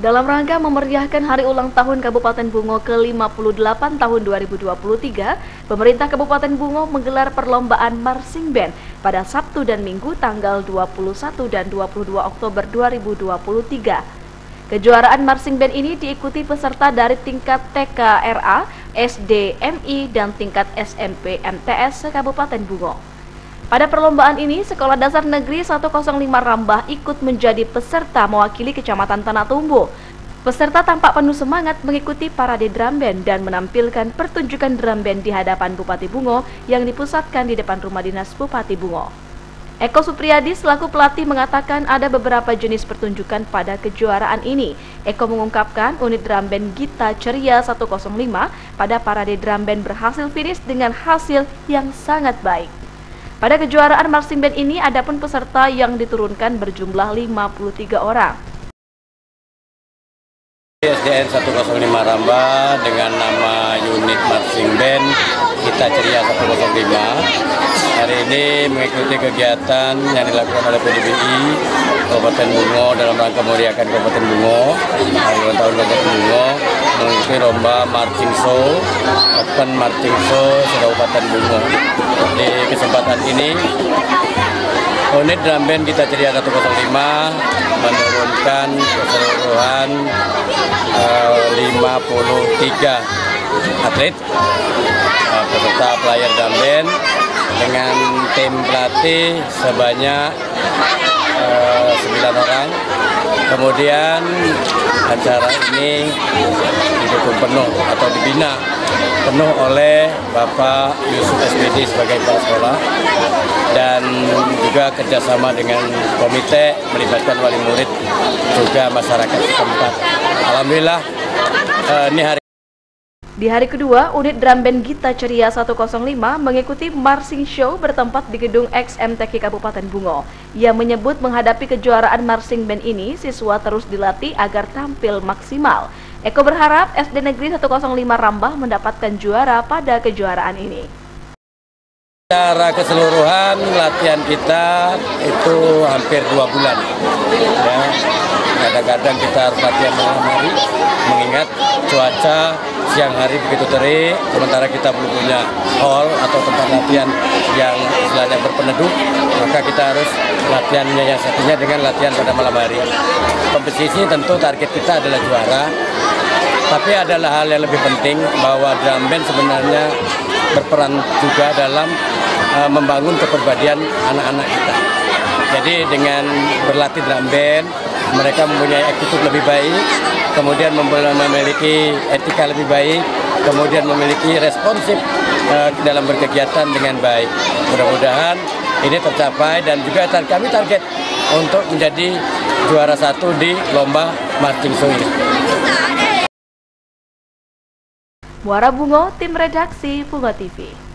Dalam rangka memeriahkan hari ulang tahun Kabupaten Bungo ke-58 tahun 2023, pemerintah Kabupaten Bungo menggelar perlombaan marching band pada Sabtu dan Minggu tanggal 21 dan 22 Oktober 2023. Kejuaraan marching band ini diikuti peserta dari tingkat TKRA, SD, MI, dan tingkat SMP MTS Kabupaten Bungo. Pada perlombaan ini, Sekolah Dasar Negeri 105 Rambah ikut menjadi peserta mewakili Kecamatan Tanah Tumbuh. Peserta tampak penuh semangat mengikuti parade drum band dan menampilkan pertunjukan drum band di hadapan Bupati Bungo yang dipusatkan di depan rumah dinas Bupati Bungo. Eko Supriyadi selaku pelatih mengatakan ada beberapa jenis pertunjukan pada kejuaraan ini. Eko mengungkapkan unit drum band Gita Ceria 105 pada parade drum band berhasil finish dengan hasil yang sangat baik. Pada kejuaraan marching band ini ada pun peserta yang diturunkan berjumlah 53 orang. SDN 105 Ramba dengan nama unit marching band kita ceria 105 hari ini mengikuti kegiatan yang dilakukan oleh PDBI Kabupaten Bungo dalam rangka meriahkan Kabupaten Bungo. Hari ulang tahun Kabupaten Bungo mengikuti lomba marching show open marching show Kabupaten Bungo. Di kesempatan ini unit drum band kita ceria 105 menurunkan keseluruhan uh, 53 atlet uh, peserta player drum band dengan tim pelatih sebanyak uh, 9 orang kemudian acara ini didukung penuh atau dibina penuh oleh Bapak Yusuf SPD sebagai kepala sekolah dan juga kerjasama dengan komite melibatkan wali murid juga masyarakat setempat. Alhamdulillah eh, ini hari di hari kedua, unit drum band Gita Ceria 105 mengikuti marching show bertempat di gedung XMTK Kabupaten Bungo. Ia menyebut menghadapi kejuaraan marching band ini, siswa terus dilatih agar tampil maksimal. Eko berharap SD Negeri 105 Rambah mendapatkan juara pada kejuaraan ini. Secara keseluruhan latihan kita itu hampir dua bulan. Ya, kadang-kadang kita harus latihan malam hari, mengingat cuaca siang hari begitu terik, sementara kita belum punya hall atau tempat latihan yang istilahnya berpeneduh, maka kita harus latihannya yang satunya dengan latihan pada malam hari. Kompetisi tentu target kita adalah juara, tapi adalah hal yang lebih penting bahwa drum band sebenarnya berperan juga dalam uh, membangun kepribadian anak-anak kita. Jadi dengan berlatih drum band, mereka mempunyai attitude lebih baik, kemudian memiliki etika lebih baik, kemudian memiliki responsif uh, dalam berkegiatan dengan baik. Mudah-mudahan ini tercapai dan juga kami target untuk menjadi juara satu di lomba marching ini. Muara Bungo, tim redaksi Bungo TV.